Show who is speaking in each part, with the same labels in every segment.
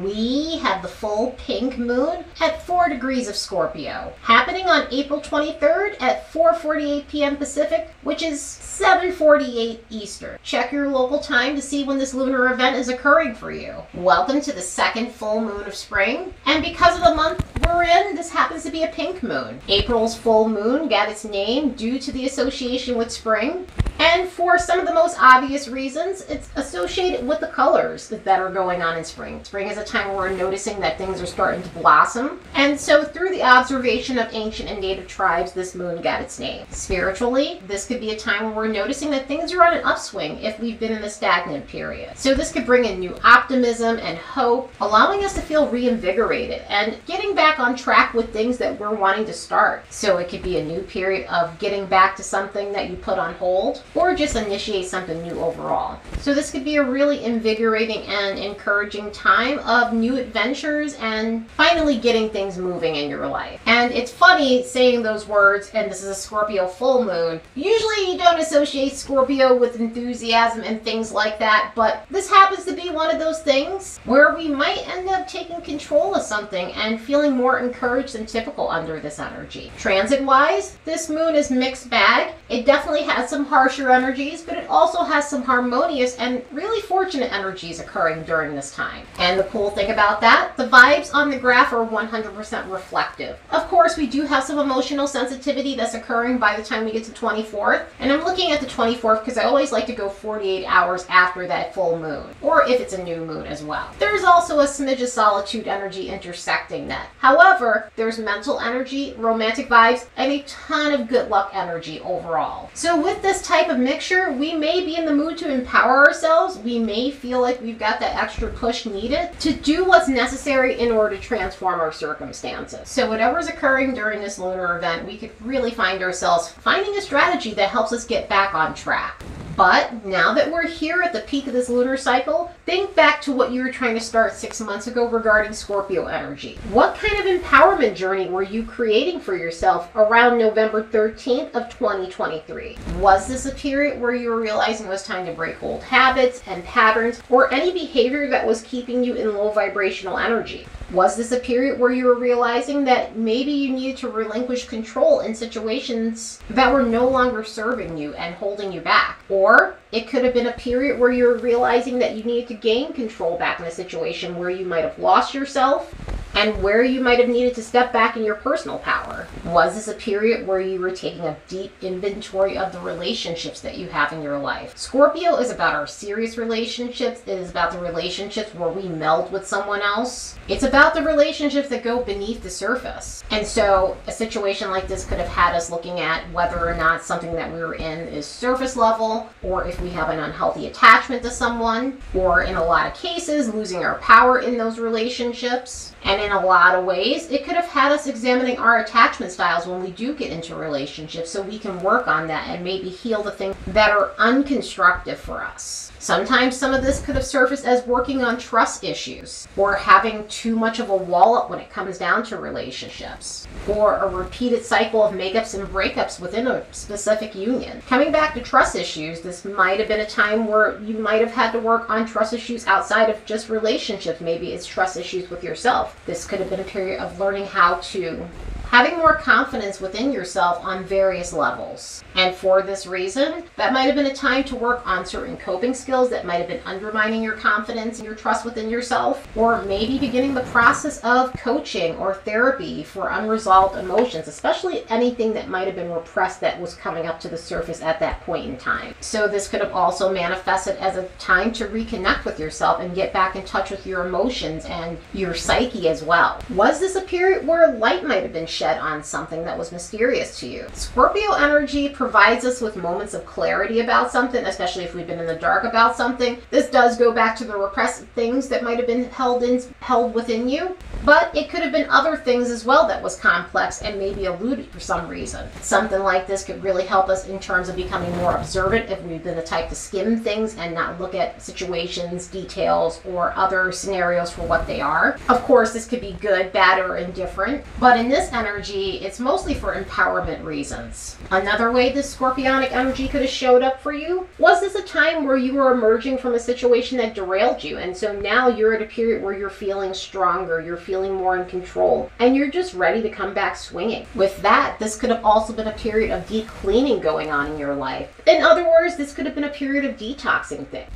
Speaker 1: we have the full pink moon at 4 degrees of Scorpio, happening on April 23rd at 4:48 p.m. Pacific, which is 7:48 Eastern. Check your local time to see when this lunar event is occurring for you. Welcome to the second full moon of spring, and because of the month we're in, this happens to be a pink moon. April's full moon got its name due to the association with spring, and for some of the most obvious reasons, it's associated with the colors that are going on in spring. Spring is a time where we're noticing that things are starting to blossom. And so, through the observation of ancient and native tribes, this moon got its name. Spiritually, this could be a time where we're noticing that things are on an upswing if we've been in a stagnant period. So, this could bring in new optimism and hope, allowing us to feel reinvigorated and getting back on track with things that we're wanting to start. So, it could be a new period of getting back to something that you put on hold or just initiate something new overall. So this could be a really invigorating and encouraging time of new adventures and finally getting things moving in your life. And it's funny saying those words, and this is a Scorpio full moon. Usually you don't associate Scorpio with enthusiasm and things like that, but this happens to be one of those things where we might end up taking control of something and feeling more encouraged than typical under this energy. Transit wise, this moon is mixed bag. It definitely has some harsh energies, but it also has some harmonious and really fortunate energies occurring during this time. And the cool thing about that, the vibes on the graph are 100% reflective. Of course, we do have some emotional sensitivity that's occurring by the time we get to 24th. And I'm looking at the 24th because I always like to go 48 hours after that full moon, or if it's a new moon as well. There's also a smidge of solitude energy intersecting that. However, there's mental energy, romantic vibes, and a ton of good luck energy overall. So with this type of mixture, we may be in the mood to empower ourselves. We may feel like we've got that extra push needed to do what's necessary in order to transform our circumstances. So, whatever's occurring during this lunar event, we could really find ourselves finding a strategy that helps us get back on track. But now that we're here at the peak of this lunar cycle, think back to what you were trying to start six months ago regarding Scorpio energy. What kind of empowerment journey were you creating for yourself around November 13th of 2023? Was this a period where you were realizing it was time to break old habits and patterns or any behavior that was keeping you in low vibrational energy? Was this a period where you were realizing that maybe you needed to relinquish control in situations that were no longer serving you and holding you back? Or it could have been a period where you were realizing that you needed to gain control back in a situation where you might have lost yourself and where you might have needed to step back in your personal power. Was this a period where you were taking a deep inventory of the relationships that you have in your life? Scorpio is about our serious relationships, it is about the relationships where we meld with someone else. It's about the relationships that go beneath the surface. And so, a situation like this could have had us looking at whether or not something that we were in is surface level, or if we have an unhealthy attachment to someone, or in a lot of cases, losing our power in those relationships. And in a lot of ways, it could have had us examining our attachment styles when we do get into relationships so we can work on that and maybe heal the things that are unconstructive for us. Sometimes some of this could have surfaced as working on trust issues or having too much of a wall up when it comes down to relationships or a repeated cycle of makeups and breakups within a specific union. Coming back to trust issues, this might have been a time where you might have had to work on trust issues outside of just relationships. Maybe it's trust issues with yourself. This could have been a period of learning how to having more confidence within yourself on various levels. And for this reason, that might have been a time to work on certain coping skills that might have been undermining your confidence and your trust within yourself, or maybe beginning the process of coaching or therapy for unresolved emotions, especially anything that might have been repressed that was coming up to the surface at that point in time. So, this could have also manifested as a time to reconnect with yourself and get back in touch with your emotions and your psyche as well. Was this a period where light might have been shed on something that was mysterious to you. Scorpio energy provides us with moments of clarity about something, especially if we've been in the dark about something. This does go back to the repressed things that might have been held in held within you. But it could have been other things as well that was complex and maybe eluded for some reason. Something like this could really help us in terms of becoming more observant if we've been the type to skim things and not look at situations, details, or other scenarios for what they are. Of course, this could be good, bad, or indifferent, but in this energy, it's mostly for empowerment reasons. Another way this scorpionic energy could have showed up for you was this a time where you were emerging from a situation that derailed you, and so now you're at a period where you're feeling stronger, you're feeling more in control, and you're just ready to come back swinging. With that, this could have also been a period of deep cleaning going on in your life. In other words, this could have been a period of detoxing things.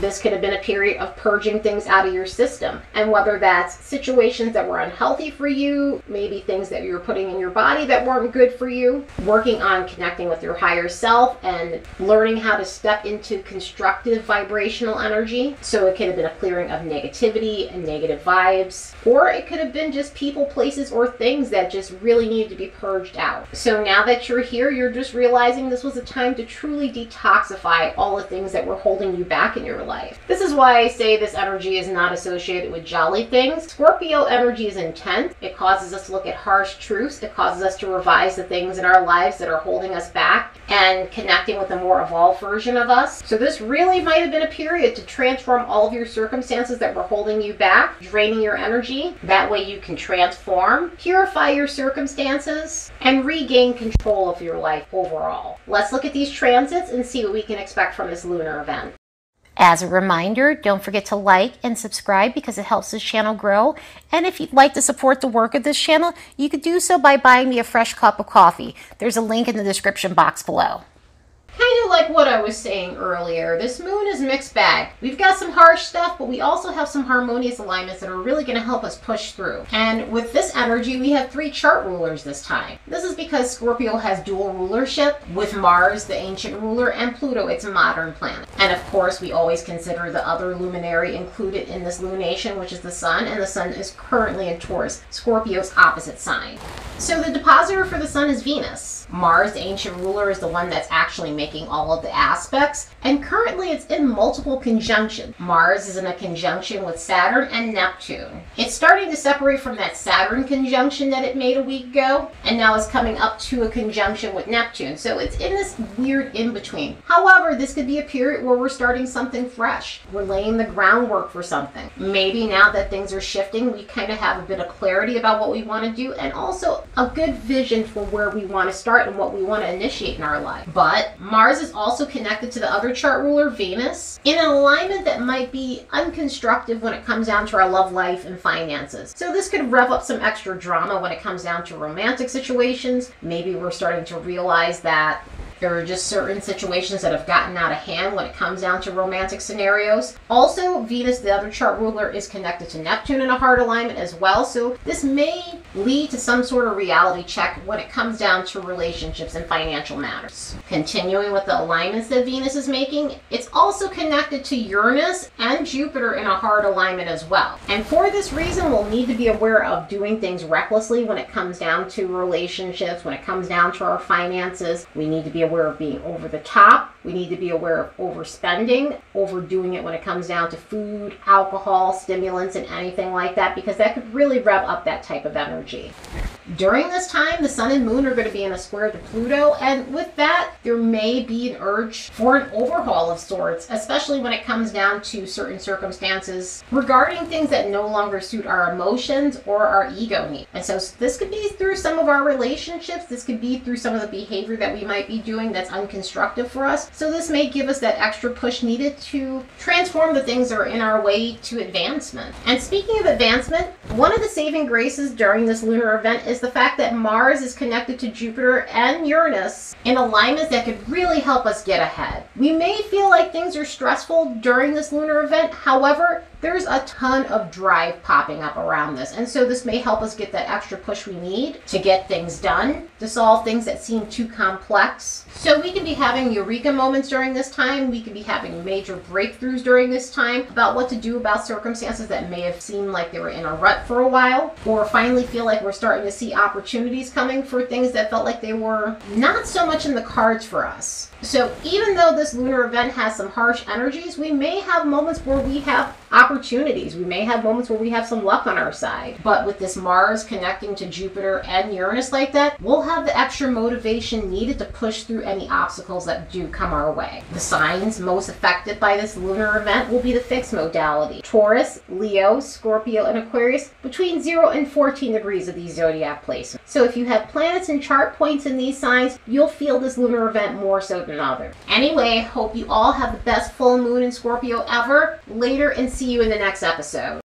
Speaker 1: This could have been a period of purging things out of your system. And whether that's situations that were unhealthy for you, maybe things that you were putting in your body that weren't good for you, working on connecting with your higher self and learning how to step into constructive vibrational energy. So it could have been a clearing of negativity and negative vibes, or it could have been just people, places, or things that just really needed to be purged out. So now that you're here, you're just realizing this was a time to truly detoxify all the things that were holding you back in your life. This is why I say this energy is not associated with jolly things. Scorpio energy is intense. It causes us to look at harsh truths. It causes us to revise the things in our lives that are holding us back and connecting with a more evolved version of us. So this really might have been a period to transform all of your circumstances that were holding you back, draining your energy. That way you can transform, purify your circumstances, and regain control of your life overall. Let's look at these transits and see what we can expect from this lunar event. As a reminder, don't forget to like and subscribe because it helps this channel grow. And if you'd like to support the work of this channel, you could do so by buying me a fresh cup of coffee. There's a link in the description box below kind of like what I was saying earlier, this moon is mixed bag. We've got some harsh stuff, but we also have some harmonious alignments that are really going to help us push through. And with this energy, we have three chart rulers this time. This is because Scorpio has dual rulership with Mars, the ancient ruler, and Pluto, its a modern planet. And of course, we always consider the other luminary included in this lunation, which is the Sun, and the Sun is currently in Taurus, Scorpio's opposite sign. So the dispositor for the Sun is Venus. Mars, the ancient ruler, is the one that's actually making all of the aspects, and currently it's in multiple conjunctions. Mars is in a conjunction with Saturn and Neptune. It's starting to separate from that Saturn conjunction that it made a week ago, and now it's coming up to a conjunction with Neptune. So it's in this weird in between. However, this could be a period where we're starting something fresh. We're laying the groundwork for something. Maybe now that things are shifting, we kind of have a bit of clarity about what we want to do and also a good vision for where we want to start and what we want to initiate in our life. But Mars is also connected to the other chart ruler, Venus, in an alignment that might be unconstructive when it comes down to our love life and finances. So this could rev up some extra drama when it comes down to romantic situations. Maybe we're starting to realize that there are just certain situations that have gotten out of hand when it comes down to romantic scenarios. Also, Venus, the other chart ruler, is connected to Neptune in a hard alignment as well. So this may lead to some sort of reality check when it comes down to relationships and financial matters. Continuing with the alignments that Venus is making, it's also connected to Uranus and Jupiter in a hard alignment as well. And for this reason, we'll need to be aware of doing things recklessly when it comes down to relationships, when it comes down to our finances. We need to be aware of being over the top. We need to be aware of overspending, overdoing it when it comes down to food, alcohol, stimulants, and anything like that, because that could really rev up that type of energy. During this time, the sun and moon are going to be in a square to Pluto, and with that, there may be an urge for an overhaul of sorts, especially when it comes down to certain circumstances regarding things that no longer suit our emotions or our ego needs. And so this could be through some of our relationships, this could be through some of the behavior that we might be doing that's unconstructive for us. So this may give us that extra push needed to transform the things that are in our way to advancement. And speaking of advancement, one of the saving graces during this lunar event is is the fact that Mars is connected to Jupiter and Uranus in alignments that could really help us get ahead. We may feel like things are stressful during this lunar event. However, there's a ton of drive popping up around this. And so this may help us get that extra push we need to get things done, to solve things that seem too complex. So we can be having eureka moments during this time. We can be having major breakthroughs during this time about what to do about circumstances that may have seemed like they were in a rut for a while, or finally feel like we're starting to see opportunities coming for things that felt like they were not so much in the cards for us. So even though this lunar event has some harsh energies, we may have moments where we have opportunities. We may have moments where we have some luck on our side. But with this Mars connecting to Jupiter and Uranus like that, we'll have the extra motivation needed to push through any obstacles that do come our way. The signs most affected by this lunar event will be the fixed modality Taurus, Leo, Scorpio, and Aquarius between 0 and 14 degrees of these zodiac placements. So if you have planets and chart points in these signs, you'll feel this lunar event more so than others. Anyway, hope you all have the best full moon in Scorpio ever. Later and see you in the next episode.